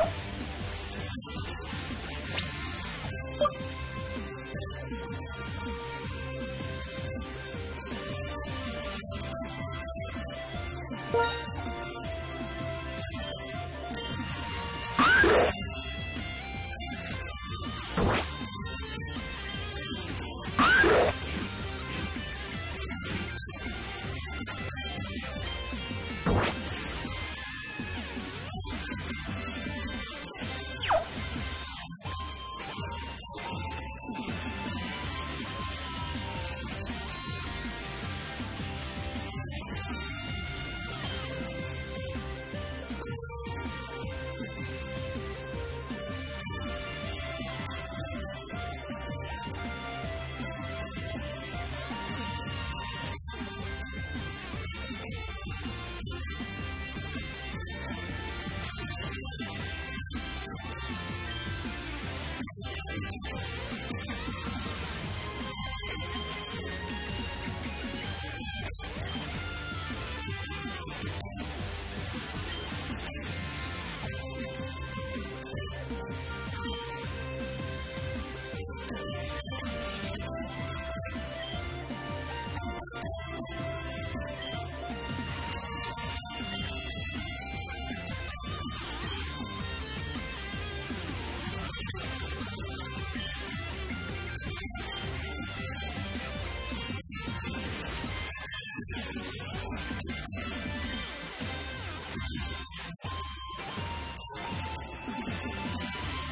you ハハハハ!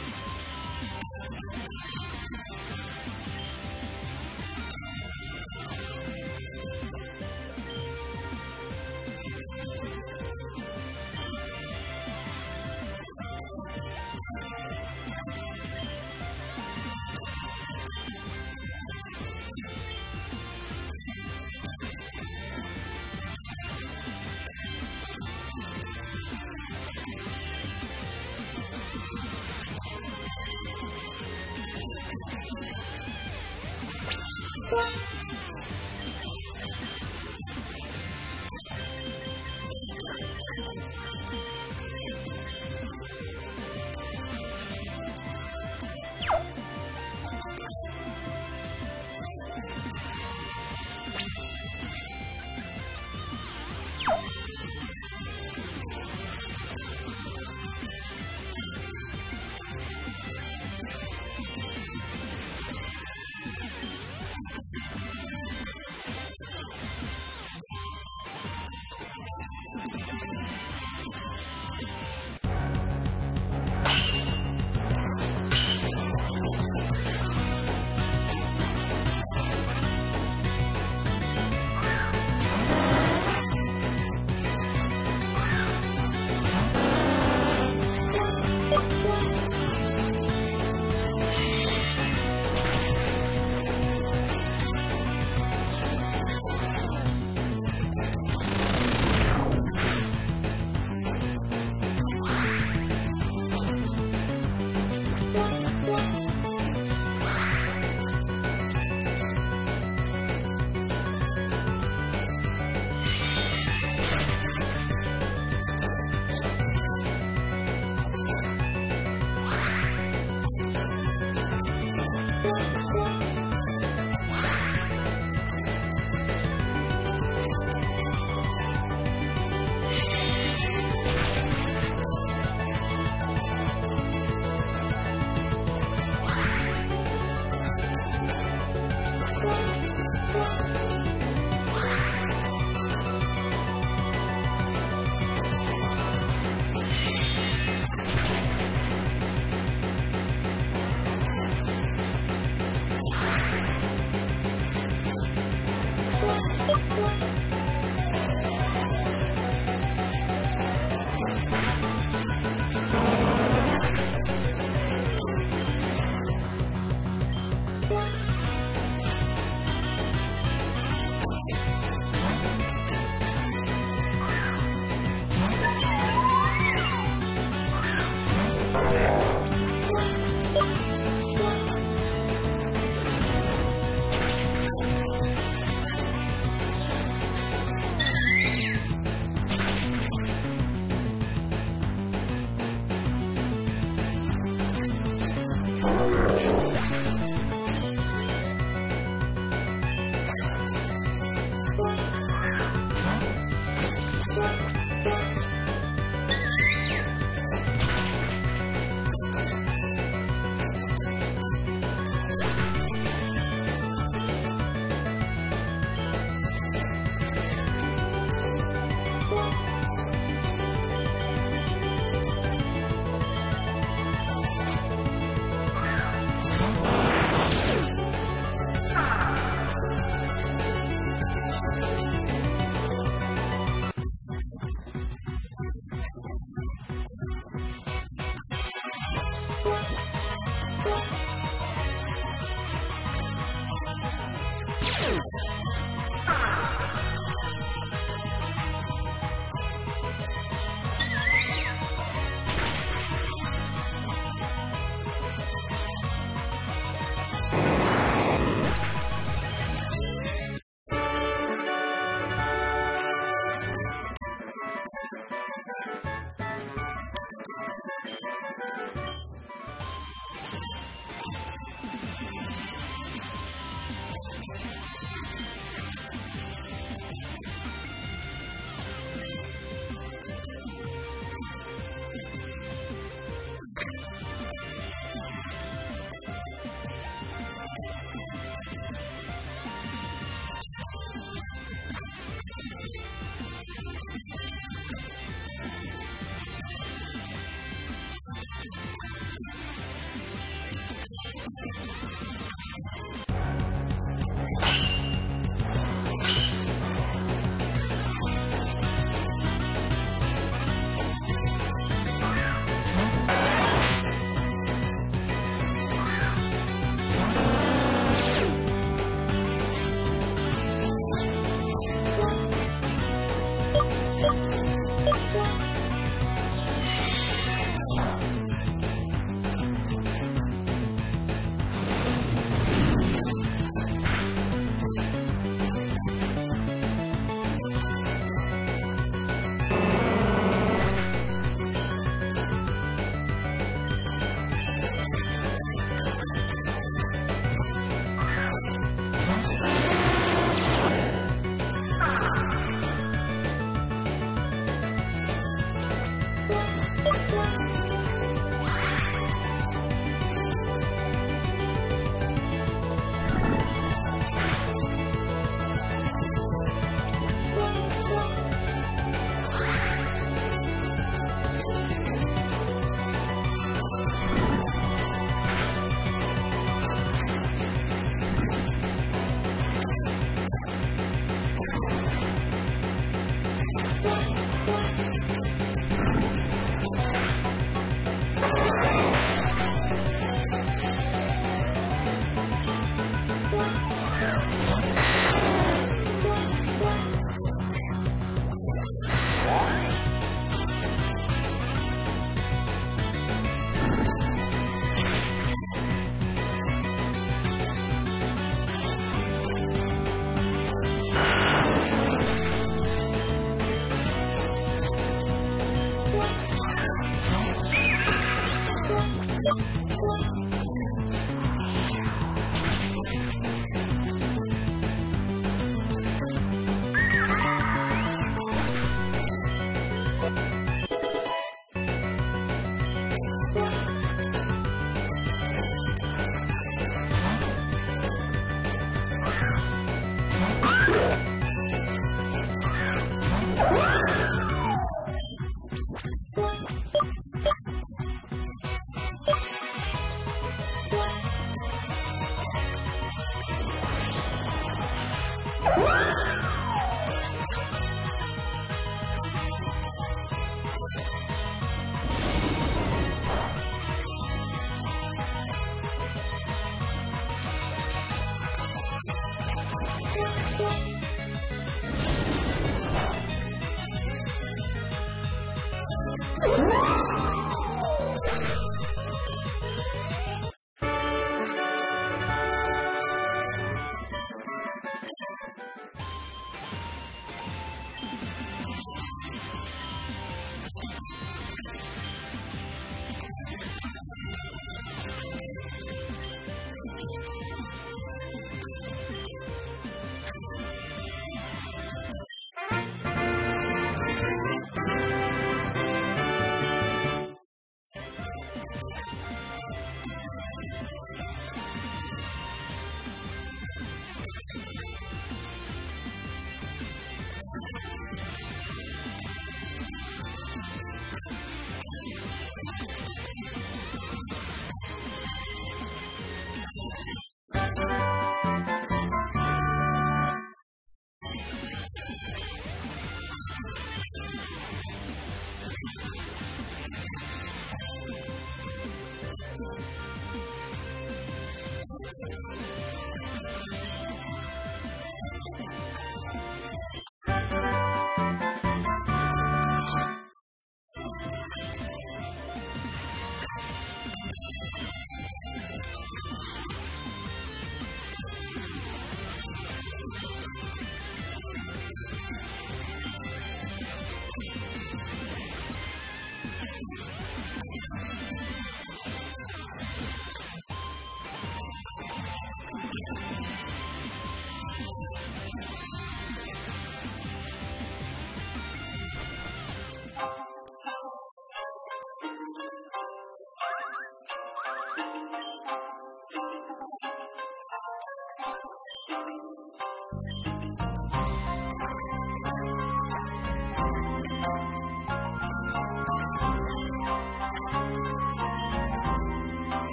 Bye.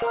You